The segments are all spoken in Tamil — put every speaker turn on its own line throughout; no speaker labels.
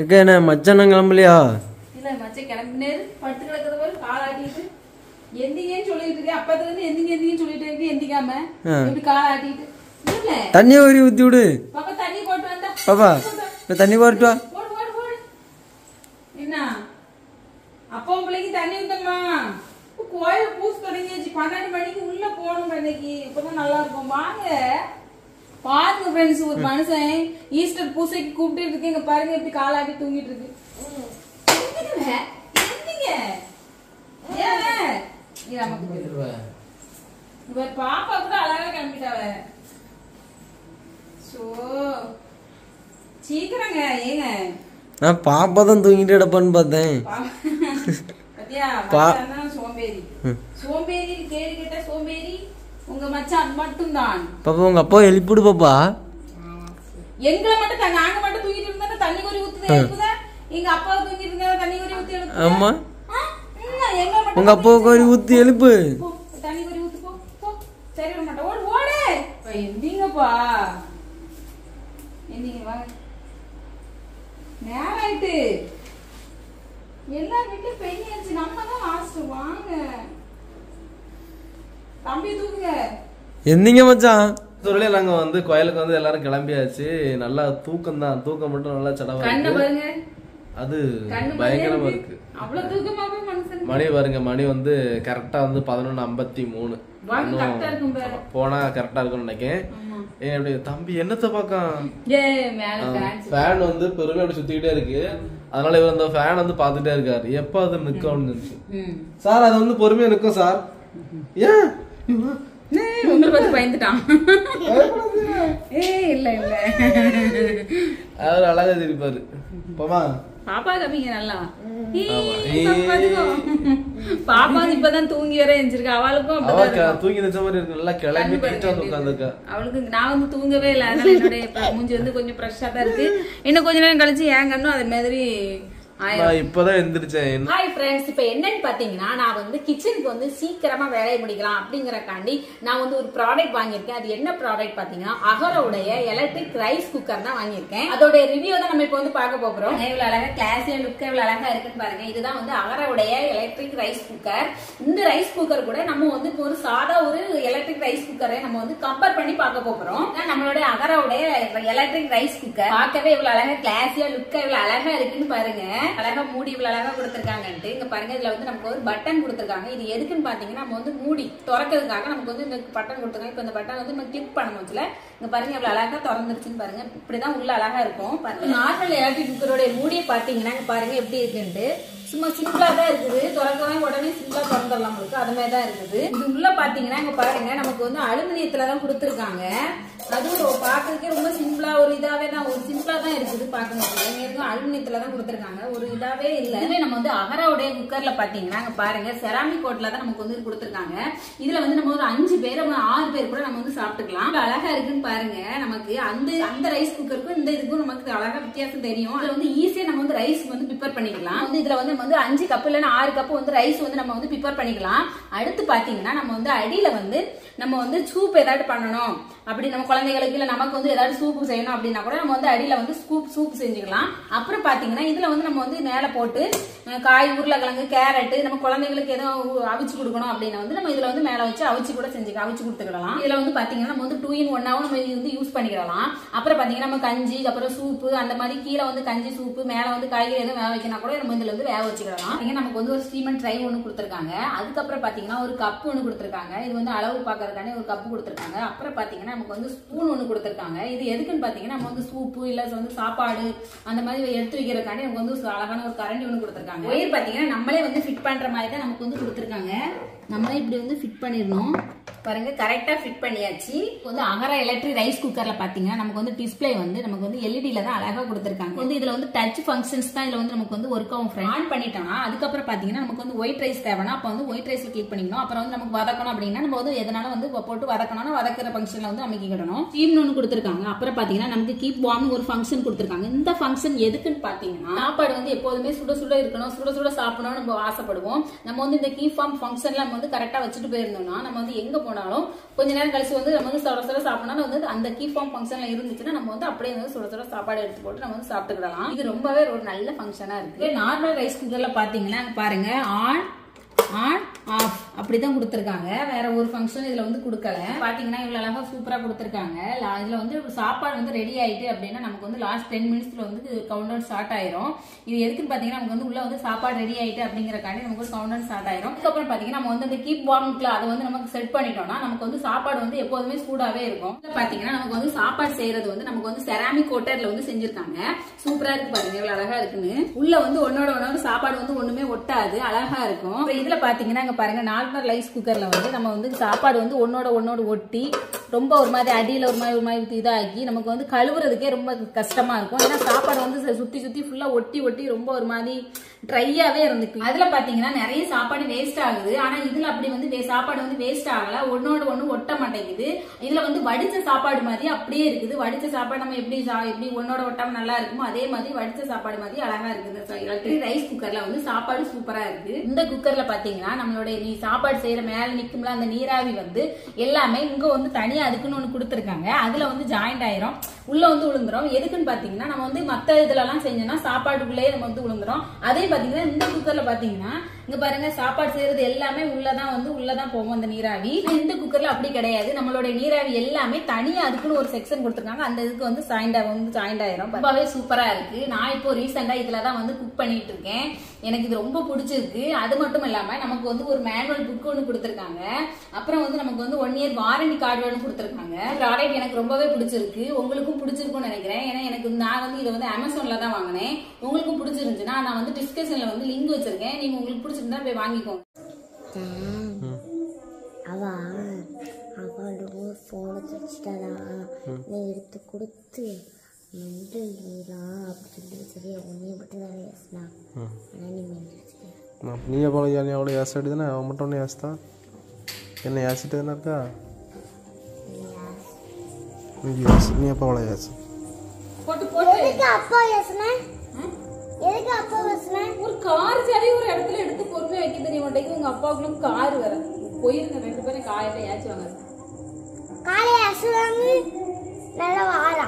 எக்க என்ன மச்சான் கிளம்பலையா?
இல்ல மச்சம் கிளம்பினேரு படுத்து கிடக்கிறத போல கால் ஆட்டிட்டு. எந்திங்கன்னு சொல்லிட்டு இருக்கேன். அப்பத்துல இருந்து எந்திங்க எந்திங்கன்னு சொல்லிட்டு இருக்கு எந்திக்காம. இப்படி கால் ஆட்டிட்டு? இல்ல.
தண்ணியை ஊறி ஊற்றி விடு.
பாப்பா தண்ணி போட்டு வந்தா.
பாப்பா இப்போ தண்ணி போட்டுவா
போடு போடு போடு. என்ன? அப்பா பிள்ளைக்கு தண்ணி ஊத்தம்மா கோயில் பூசு தொடங்கியாச்சு. பன்னெண்டு மணிக்கு உள்ள போகணும் இன்னைக்கு. இப்பதான் நல்லா இருக்கும். வாங்க. பாருங்க ஃப்ரெண்ட்ஸ் ஒரு மனுஷன் ஈஸ்டர் பூசைக்கு கூப்பிட்டு இருக்கீங்க பாருங்க எப்படி காலாட்டி தூங்கிட்டு இருக்கு. இவர் பாப்பா கூட அழகா கிளம்பிட்டாவ. சோ சீக்கிரங்க ஏங்க.
நான் பாப்பா தான் தூங்கிட்டு கிடப்பான்னு பார்த்தேன்.
சோம்பேறி. சோம்பேறி கேடு கேட்ட சோம்பேறி? உங்க மச்சான் மட்டும்தான்.
பாப்பா உங்கள் அப்பா எழுப்பிடு பாப்பா.
எங்களை மட்டும் தான் நாங்க மட்டும் தூங்கிட்டு இருந்தா தண்ணி குறி ஊத்துதே எழுப்புதா? எங்க அப்பா தூங்கிட்டு இருந்தா தண்ணி குறி ஊத்தி எழுப்புதா?
ஆமா.
மட்டும்
உங்கள் அப்பாவுக்கு ஒரு ஊற்றி எழுப்பு.
தண்ணி குறி ஊத்து போ போ. சரி வர மாட்டேன் ஓடு ஓடு. எந்திங்கப்பா. எந்திங்க வாங்க. நேரம் ஆயிட்டு. எல்லார் வீட்லயும் பெய்யாச்சு நம்ம தான் லாஸ்ட் வாங்க.
எந்திங்க மச்சான்?
சொல்லி நாங்க வந்து கோயிலுக்கு வந்து எல்லாரும் கிளம்பியாச்சு. நல்லா தூக்கம் தான் தூக்கம் மட்டும் நல்லா சடவா
கண்ணை
இருக்கு.
பாருங்க.
அது பயங்கரமா. இருக்கு. மணி பாருங்க. மணி வந்து கரெக்டா வந்து பதினொன்னு ஐம்பத்தி மூணு. போனா கரெக்டா இருக்கும்னு நினைக்கிறேன்
ஆமா.
ஏன் அப்படி தம்பி என்னத்த
ஃபேன்ஸ்
ஃபேன் வந்து பெருமை அப்படி சுத்திக்கிட்டே இருக்கு. அதனால இவர் அந்த ஃபேன் வந்து பாத்துட்டே இருக்காரு. எப்ப அது நிக்கும்னு இருந்துச்சு
ம்.
சார் அது வந்து பொறுமையா நிக்கும் சார். ஏன்?
உங்களை பார்த்து பயந்துட்டான். ஏய் இல்ல இல்ல.
அவர் அழகா சிரிப்பாரு. போமா
பாப்பா கம்மிங்க நல்லா. பாப்பா இப்பதான் தூங்கி வர எஞ்சிருக்கா அவளுக்கும்.
தூங்கி நிச்ச மாதிரி இருக்கு. நல்லா கிளம்பி உட்காந்துருக்கா.
அவளுக்கு நான் வந்து தூங்கவே இல்லை. அதனால என்னுடைய மூஞ்சி வந்து கொஞ்சம் ஃப்ரெஷ்ஷா தான் இருக்கு. இன்னும் கொஞ்ச நேரம் கழிச்சு கண்ணும் அது மாதிரி
நான் இப்பதான் எந்திரிச்சேன். என்ன-
ஹாய் ஃப்ரெண்ட்ஸ் இப்போ என்னன்னு பார்த்தீங்கன்னா நான் வந்து கிச்சனுக்கு வந்து சீக்கிரமா வேலையை முடிக்கலாம் அப்படிங்கறக்காண்டி நான் வந்து ஒரு ப்ராடக்ட் வாங்கியிருக்கேன். அது என்ன ப்ராடக்ட் பார்த்தீங்கன்னா அகரோடைய எலக்ட்ரிக் ரைஸ் குக்கர் தான் வாங்கியிருக்கேன். அதோட ரிவ்யூ தான் நம்ம இப்போ வந்து பார்க்க போகிறோம் இவ்வளவு அழகா கிளாஸியா லுக் இவ்வளவு அழகா இருக்குன்னு பாருங்க. இதுதான் வந்து அகரோடைய எலக்ட்ரிக் ரைஸ் குக்கர் இந்த ரைஸ் குக்கர் கூட நம்ம வந்து இப்போ ஒரு சாதா ஒரு எலக்ட்ரிக் ரைஸ் குக்கரை நம்ம வந்து கம்பேர் பண்ணி பார்க்க போகிறோம் நம்மளுடைய அகரோடைய எலக்ட்ரிக் ரைஸ் குக்கர் பார்க்கவே இவ்வளவு அழகா கிளாஸியா லுக்கா இவ்வளவு அழகா இருக்குன்னு பாருங்க. அழகா மூடி இவ்வளவு அழகா கொடுத்துருக்காங்கன்ட்டு இங்க பாருங்க இதுல வந்து நமக்கு ஒரு பட்டன் கொடுத்துருக்காங்க. இது எதுக்குன்னு பாத்தீங்கன்னா நம்ம வந்து மூடி திறக்கிறதுக்காக நமக்கு வந்து இந்த பட்டன் கொடுத்துருக்காங்க. இப்போ இந்த பட்டன் வந்து நம்ம கிளிக் பண்ண முடியல. இங்க பாருங்க இவ்வளவு அழகா திறந்துருச்சுன்னு பாருங்க. இப்படிதான் உள்ள அழகா இருக்கும். நார்மல் எலக்ட்ரிக் குக்கரோட மூடியை பாத்தீங்கன்னா பாருங்க எப்படி இருக்குன்ட்டு. சும்மா சிம்பிளா தான் இருக்குது. திறக்கவே உடனே சிம்பிளா திறந்துடலாம் உங்களுக்கு. அது மாதிரி தான் இருக்குது. இது உள்ள பாத்தீங்கன்னா இங்க பாருங்க நமக்கு வந்து அலுமினியத்துல தான் கொடுத்துருக்காங்க. அதுவும் பாக்குறதுக்கே ரொம்ப சிம்பிளா ஒரு இதாவே தான் ஒரு சிம்பிளா தான் இருக்குது பார்க்கணும் எங்க அலுமினியத்துல தான் கொடுத்துருக்காங்க. ஒரு இதாவே இல்ல. இதுவே நம்ம வந்து அகராவுடைய குக்கர்ல பாத்தீங்கன்னா அங்க பாருங்க செராமிக் கோட்ல தான் நமக்கு வந்து கொடுத்துருக்காங்க. இதுல வந்து நம்ம ஒரு அஞ்சு பேர் ஆறு பேர் கூட நம்ம வந்து சாப்பிட்டுக்கலாம். அழகா இருக்குன்னு பாருங்க. நமக்கு அந்த அந்த ரைஸ் குக்கருக்கும் இந்த இதுக்கும் நமக்கு அழகா வித்தியாசம் தெரியும். அதுல வந்து ஈஸியா நம்ம வந்து ரைஸ் வந்து ப்ரிப்பேர் பண்ணிக்கலாம். வந்து இதுல வந்து நம்ம வந்து அஞ்சு கப் இல்லைன்னா ஆறு கப் வந்து ரைஸ் வந்து நம்ம வந்து ப்ரிப்பேர் பண்ணிக்கலாம். அடுத்து பாத்தீங்கன்னா நம்ம வந்து அடியில வந்து நம்ம வந்து சூப் ஏதாவது பண்ணணும். அப்படி நம்ம குழந்தைகளுக்கு இல்ல நமக்கு வந்து ஏதாவது சூப்பு செய்யணும் அப்படின்னா கூட நம்ம வந்து அடியில வந்து சூப் சூப் செஞ்சுக்கலாம். அப்புறம் பாத்தீங்கன்னா இதுல வந்து நம்ம வந்து மேல போட்டு காய் உருளைக்கிழங்கு கேரட் நம்ம குழந்தைங்களுக்கு எதுவும் அவிச்சு கொடுக்கணும் அப்படின்னா வந்து நம்ம இதுல வந்து மேல வச்சு அவிச்சு கூட செஞ்சு அவிச்சு கொடுத்துக்கலாம். இதுல வந்து பாத்தீங்கன்னா நம்ம வந்து டூ இன் ஒன்னாவும் நம்ம இது வந்து யூஸ் பண்ணிக்கலாம். அப்புறம் பாத்தீங்கன்னா நம்ம கஞ்சி அப்புறம் சூப்பு அந்த மாதிரி கீழே வந்து கஞ்சி சூப்பு மேல வந்து காய்கறி எதுவும் வேக வைக்கணும் கூட நம்ம இதுல வந்து வேக வச்சுக்கலாம். இங்க நமக்கு வந்து ஒரு ஸ்டீமன் ட்ரை ஒன்று கொடுத்துருக்காங்க. அதுக்கப்புறம் பாத்தீங்கன்னா ஒரு கப் ஒன்று கொடுத்துருக்காங்க. இது வந்து அளவு பாக்குறதுக்கான ஒரு கப் கொடுத்துருக்காங்க. அப்புறம் பாத்தீங்கன்னா நமக்கு வந்து ஸ்பூன் ஒன்று கொடுத்துருக்காங்க. இது எதுக்குன்னு பார்த்தீங்கன்னா நம்ம வந்து சூப்பு இல்லை வந்து சாப்பாடு அந்த மாதிரி எடுத்து வைக்கிறதுக்காண்டி நமக்கு வந்து அழகான ஒரு கரண்டி ஒன்று கொடுத்துருக்காங்க. ஒயர் பார்த்தீங்கன்னா நம்மளே வந்து ஃபிட் பண்ணுற மாதிரி தான் நமக்கு வந்து கொடுத்துருக்காங்க. நம்மளே இப்படி வந்து ஃபிட் பண்ணிடணும். பாருங்க கரெக்டா ஃபிட் பண்ணியாச்சு. வந்து அகரா எலக்ட்ரிக் ரைஸ் குக்கர்ல பாத்தீங்கன்னா நமக்கு வந்து டிஸ்ப்ளே வந்து நமக்கு வந்து எல்இடில தான் அழகா கொடுத்துருக்காங்க. வந்து இதுல வந்து டச் ஃபங்க்ஷன்ஸ் தான் இதுல வந்து நமக்கு வந்து ஒர்க் ஆகும் friend. ஆன் பண்ணிட்டோம்னா அதுக்கப்புறம் பாத்தீங்கன்னா நமக்கு வந்து ஒயிட் ரைஸ் தேவைன்னா அப்ப வந்து ஒயிட் ரைஸ்ல கிளிக் பண்ணிக்கணும். அப்புறம் வந்து நமக்கு வதக்கணும் அப்படின்னா நம்ம வந்து எதனால வந்து போட்டு வதக்கணும்னா வதக்குற ஃபங்க்ஷன்ல வந்து அமைக்கிடணும் ஸ்டீம்னு ஒன்று கொடுத்துருக்காங்க. அப்புறம் பாத்தீங்கன்னா நமக்கு கீப் வார்ம் ஒரு ஃபங்க்ஷன் கொடுத்துருக்காங்க. இந்த ஃபங்க்ஷன் எதுக்குன்னு பாத்தீங்கன்னா சாப்பாடு வந்து எப்போதுமே சுட சுட இருக்கணும். சுட சுட சாப்பிடணும் நம்ம ஆசைப்படுவோம். நம்ம வந்து இந்த கீப் ஃபார்ம் ஃபங்க்ஷன்ல நம்ம வந்து கரெக்டா வச்சுட்டு போயிருந்தோம்னா நம்ம வந்து எங்க போனாலும் பண்ணாலும் கொஞ்ச நேரம் கழிச்சு வந்து நம்ம வந்து சுட சுட சாப்பிடணும் வந்து அந்த கீ ஃபார்ம் ஃபங்க்ஷன்ல இருந்துச்சுன்னா நம்ம வந்து அப்படியே வந்து சுட சுட சாப்பாடு எடுத்து போட்டு நம்ம வந்து சாப்பிட்டுக்கலாம் இது ரொம்பவே ஒரு நல்ல ஃபங்க்ஷனா இருக்கு. நார்மல் ரைஸ் குக்கர்ல பாத்தீங்கன்னா பாருங்க ஆன் ஆன் ஆஃப் அப்படிதான் கொடுத்துருக்காங்க. வேற ஒரு ஃபங்க்ஷன் இதுல வந்து கொடுக்கல. பாத்தீங்கன்னா இவ்வளவு அழகா சூப்பரா கொடுத்துருக்காங்க. இதுல வந்து சாப்பாடு வந்து ரெடி ஆயிட்டு அப்படின்னா நமக்கு வந்து லாஸ்ட் டென் மினிட்ஸ்ல வந்து கவுண்ட் டவுன் ஸ்டார்ட் ஆயிரும். இது எதுக்குன்னு பாத்தீங்கன்னா நமக்கு வந்து உள்ள வந்து சாப்பாடு ரெடி ஆயிட்டு அப்படிங்கறக்காண்டி நமக்கு வந்து கவுண்ட் டவுன் ஸ்டார்ட் ஆயிரும். அதுக்கப்புறம் பாத்தீங்கன்னா நம்ம வந்து அந்த கீப் வார்ம்ல அதை வந்து நமக்கு செட் பண்ணிட்டோம்னா நமக்கு வந்து சாப்பாடு வந்து எப்போதுமே சூடாவே இருக்கும். இதுல பாத்தீங்கன்னா நமக்கு வந்து சாப்பாடு செய்யறது வந்து நமக்கு வந்து செராமிக் கோட்டர்ல வந்து செஞ்சிருக்காங்க. சூப்பரா இருக்கு பாருங்க இவ்வளவு அழகா இருக்குன்னு. உள்ள வந்து ஒன்னோட ஒன்னோட சாப்பாடு வந்து ஒண்ணுமே ஒட்டாது அழகா இருக்கும். அப்புறம் இதில் பாத்தீங்கன்னா இங்க பாருங்க நார்மல் ரைஸ் குக்கர்ல வந்து நம்ம வந்து சாப்பாடு வந்து ஒன்னோட ஒன்னோட ஒட்டி ரொம்ப ஒரு மாதிரி அடியில ஒரு மாதிரி ஒரு மாதிரி இதாகி நமக்கு வந்து கழுவுறதுக்கே ரொம்ப கஷ்டமா இருக்கும். ஏன்னா சாப்பாடு வந்து சுத்தி சுத்தி ஃபுல்லா ஒட்டி ஒட்டி ரொம்ப ஒரு மாதிரி ட்ரையாவே இருந்துக்கு அதுல பாத்தீங்கன்னா நிறைய சாப்பாடு வேஸ்ட் ஆகுது. ஆனா இதுல அப்படி வந்து சாப்பாடு வந்து வேஸ்ட் ஆகல. ஒன்னோட ஒண்ணு ஒட்ட மாட்டேங்குது. இதுல வந்து வடிச்ச சாப்பாடு மாதிரி அப்படியே இருக்குது. வடிச்ச சாப்பாடு நம்ம எப்படி சா- எப்படி ஒன்னோட ஒட்டாம நல்லா இருக்குமோ அதே மாதிரி வடிச்ச சாப்பாடு மாதிரி அழகா இருக்குது. எலக்ட்ரிக் ரைஸ் குக்கர்ல வந்து சாப்பாடு சூப்பரா இருக்கு. இந்த குக்கர்ல பாத்தீங்கன்னா நம்மளுடைய நீ சாப்பாடு செய்யற மேல நிக்கும்ல அந்த நீராவி வந்து எல்லாமே இங்க வந்து தனியா அதுக்குன்னு ஒண்ணு கொடுத்துருக்காங்க. அதுல வந்து ஜாயிண்ட் ஆயிரும். உள்ள வந்து விழுந்துரும் எதுக்குன்னு பாத்தீங்கன்னா நம்ம வந்து மத்த இதுல எல்லாம் செஞ்சோம்னா சாப்பாடுக்குள்ளேயே நம்ம வந்து விழுந்துரும் அதே பாத்தீங்கன்னா இந்த குக்கர்ல பாத்தீங்கன்னா இங்க பாருங்க சாப்பாடு செய்யறது எல்லாமே உள்ளதான் வந்து உள்ளதான் போகும் அந்த நீராவி. இந்த குக்கர்ல அப்படி கிடையாது. நம்மளுடைய நீராவி எல்லாமே தனியா அதுக்குன்னு ஒரு செக்ஷன் கொடுத்துருக்காங்க. அந்த இதுக்கு வந்து சாயிண்டா வந்து ஜாயிண்ட் ஆயிரும். ரொம்பவே சூப்பரா இருக்கு. நான் இப்போ ரீசெண்டா இதுலதான் வந்து குக் பண்ணிட்டு இருக்கேன். எனக்கு இது ரொம்ப பிடிச்சிருக்கு. அது மட்டும் இல்லாம நமக்கு வந்து ஒரு மேனுவல் புக் ஒன்று கொடுத்துருக்காங்க. அப்புறம் வந்து நமக்கு வந்து ஒன் இயர் வாரண்டி கார்டு ஒன்று கொடுத்துருக்காங்க. ப்ராடக்ட் எனக்கு ரொம்பவே பிடிச்சிருக்கு. உங்களுக்கும் பிடிச்சிருக்கும்னு நினைக்கிறேன். ஏன்னா எனக்கு நான் வந்து இதை வந்து அமேசான்ல தான் வாங்கினேன். உங்களுக்கும் பிடிச்சிருந்துச்சுன்னா நான் வந்து டிஸ்கிரிப்ஷன்ல வந்து லிங்க் வச்சிருக்கேன். நீங்க உங்களுக்கு பிடிச்சிருந்தா போய் வாங்கிக்கோங்க.
அவ அவளுக்கு ஃபோனை வச்சுட்டாளா நீ எடுத்து கொடுத்து மெண்டலாம் அப்படி சொல்லி சரி உன்னைய மட்டும் தான் ஆனால் நீ மெண்டல்
நீ அவ்வளோ ஏசாடி தானே அவன் மட்டும் ஒன்று ஏசுதான் என்ன ஏசிட்டு தானே இருக்கா? நீ ஏசு. நீ எப்போ அவ்வளோ ஏசு.
போட்டு போட்டு.
எதுக்கு அப்பா
கார் சரி ஒரு இடத்துல எடுத்து பொறுமையா வைக்க தெரிய மாட்டேங்குது உங்க அப்பாவுக்குள்ள கார் வேற. போயிருங்க ரெண்டு பேரும் காயில ஏச்சு வாங்க.
அசுவாங்க நல்லா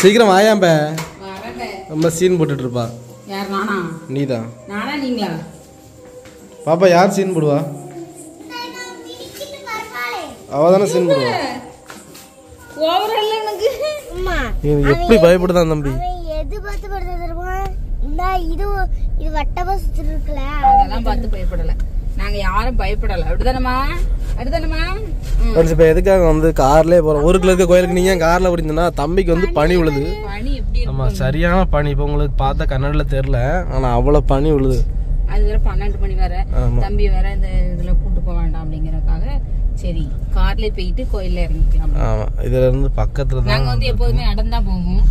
சீக்கிரம் வாயாம்ப ரொம்ப சீன் போட்டுட்டு இருப்பா
யார் நானா?
நீதான்
நானா நீங்களா?
பாப்பா யார் சீன் போடுவா? அவ தானே சீன் போடுவா
ஓவர் இல்ல எனக்கு.
எப்படி பயப்படுதான் தம்பி
அவன் எது பார்த்து படுத்த தெரியுமா இந்த இது இது வட்டமா சுத்தி இருக்குல்ல
அதெல்லாம் பார்த்து பயப்படல. நாங்க யாரும் பயப்படல. அப்படிதானமா அப்படிதானமா
இப்போ எதுக்காக வந்து கார்லயே போறோம்? ஊருக்குள்ள இருக்க கோயிலுக்கு நீங்க கார்ல ஓடிந்தா தம்பிக்கு வந்து பனி விழுது. ஆமா சரியான பனி. இப்போ உங்களுக்கு பார்த்த கன்னடில் தெரியல. ஆனா அவ்வளவு பனி விழுது.
அது வேற பன்னெண்டு மணி வேற. தம்பி வேற இந்த இதுல கூட்டு போக வேண்டாம் அப்படிங்கறதுக்காக சரி கார்ல போயிட்டு கோயில்ல இறங்கிக்கலாம்.
ஆமா இதுல இருந்து பக்கத்துல
நாங்க வந்து எப்போதுமே நடந்தா போவோம்.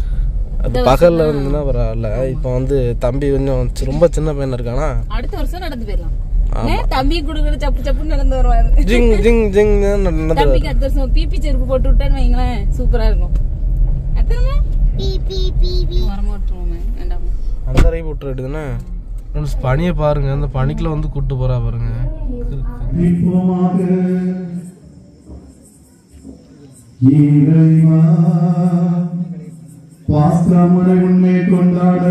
அது பகல்ல இருந்துன்னா பரவாயில்ல. இப்போ வந்து தம்பி கொஞ்சம் ரொம்ப சின்ன பையன் இருக்கானா?
அடுத்த வருஷம் நடந்து போயிடலாம். ஏன் தம்பி குடுக்குற சப்பு சப்புன்னு நடந்து வருவாரு?
ஜிங் ஜிங் ஜிங் நடந்து
தம்பிக்கு அடுத்த வருஷம் பிபி செருப்பு போட்டு விட்டான்னு வைங்களேன். சூப்பரா இருக்கும். வேண்டாம்.
அந்த ரை விட்டு விடுதுன்னா பனியை பாருங்க. அந்த பனிக்குள்ள வந்து கூட்டு போறா பாருங்க.
இறைவா பாஸ்தாமுறை உண்மை கொண்டாட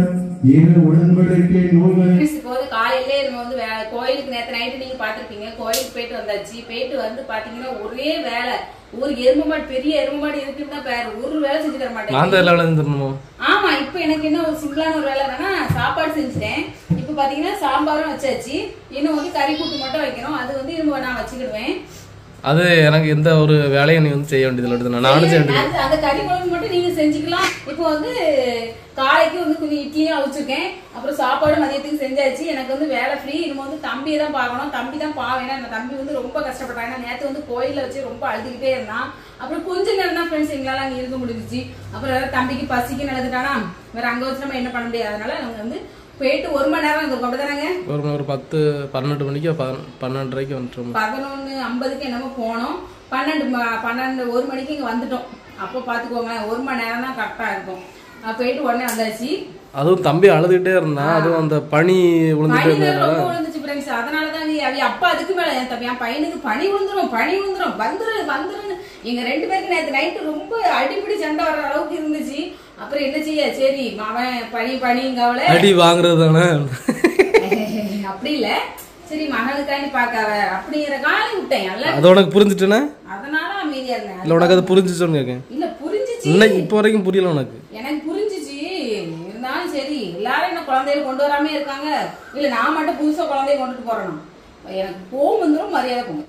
ஏழு உடன்படிக்கை நூல்களை
இப்போ வந்து காலையிலே நம்ம வந்து கோயிலுக்கு நேத்து நைட்டு நீங்க பாத்திருப்பீங்க கோயிலுக்கு போயிட்டு வந்தாச்சு. போயிட்டு வந்து பாத்தீங்கன்னா ஒரே வேலை. ஒரு எருமை மாடு பெரிய எருமை மாடு இருக்குன்னு தான் பேர் ஒரு வேலை செஞ்சு தர
நான்
மாட்டேன் ஆமா இப்போ எனக்கு என்ன ஒரு சிம்பிளான ஒரு வேலை என்னன்னா சாப்பாடு செஞ்சுட்டேன். இப்போ பாத்தீங்கன்னா சாம்பாரும் வச்சாச்சு. இன்னும் வந்து கறி கூட்டு மட்டும் வைக்கணும். அது வந்து நான் வச்சுக்கிடுவேன்.
அது எனக்கு எந்த ஒரு வேலையும் நீ வந்து செய்ய வேண்டியதில்லை எடுத்து நானும் செய்ய வேண்டியது
அந்த கறி குழம்பு மட்டும் நீங்க செஞ்சுக்கலாம். இப்போ வந்து காலைக்கு வந்து கொஞ்சம் இட்லியும் அவிச்சிருக்கேன். அப்புறம் சாப்பாடு மதியத்துக்கு செஞ்சாச்சு. எனக்கு வந்து வேலை ஃப்ரீ இனிமே வந்து தம்பியை தான் பார்க்கணும். தம்பி தான் பாவம். ஏன்னா அந்த தம்பி வந்து ரொம்ப கஷ்டப்பட்டாங்க ஏன்னா வந்து கோயில்ல வச்சு ரொம்ப அழுதுகிட்டே இருந்தான். அப்புறம் கொஞ்ச நேரம் தான் ஃப்ரெண்ட்ஸ் எங்களால் அங்கே இருக்க முடிஞ்சிச்சு. அப்புறம் தம்பிக்கு பசிக்கு நடந்துட்டானா. வேற அங்க வச்சு நம்ம என்ன பண்ண முடியாது. அதனால அவங்க வந்து போயிட்டு ஒரு மணி நேரம் இருக்கும் அப்படிதானங்க
ஒரு ஒரு பத்து பன்னெண்டு மணிக்கு பன்- பன்னெண்டரைக்கு வந்துட்டோம்.
பதினொன்னு ஐம்பதுக்கு என்னமோ போனோம். பன்னெண்டு பன்னெண்டு ஒரு மணிக்கு இங்க வந்துட்டோம். அப்போ பாத்துக்கோங்களேன் ஒரு மணி நேரம் தான் கரெக்டா இருக்கும். போயிட்டு உடனே வந்தாச்சு.
அதுவும் தம்பி அழுதுகிட்டே இருந்தான். அதுவும் அந்த பனி விழுந்துட்டே
ரொம்ப விழுந்துச்சு ஃப்ரெண்ட்ஸ் அதனால தான் அவ அப்பா அதுக்கு மேல என் தம்பி என் பையனுக்கு பனி விழுந்துரும் பனி விழுந்துரும். வந்துரு வந்துருன்னு. எங்க ரெண்டு பேருக்கு நேத்து நைட்டு ரொம்ப அடிப்படி சண்டை வர்ற அளவுக்கு இருந்துச்சு. அப்புறம் என்ன செய்ய? சரி அவன் பனி பனிங்கவள
அடி வாங்குறது தானே
அப்படி இல்ல. சரி மகனுக்காண்டி பாக்காவ அப்படிங்கிற காலம் விட்டேன்.
அது உனக்கு புரிஞ்சுட்டுனா?
அதனால அமைதியா இருந்தேன்.
இல்லை உனக்கு அது புரிஞ்சுச்சோன்னு கேட்கேன்
இல்ல புரிஞ்சுச்சு.
இல்லை இப்போ வரைக்கும் புரியல உனக்கு.
எனக்கு புரிஞ்சுச்சு. இருந்தாலும் சரி எல்லாரும் என்ன குழந்தைய கொண்டு வராம இருக்காங்க. இல்ல நான் மட்டும் புதுசா குழந்தைய கொண்டுட்டு போறேனா. எனக்கு கோவம் வந்துரும் மரியாதை போகும்.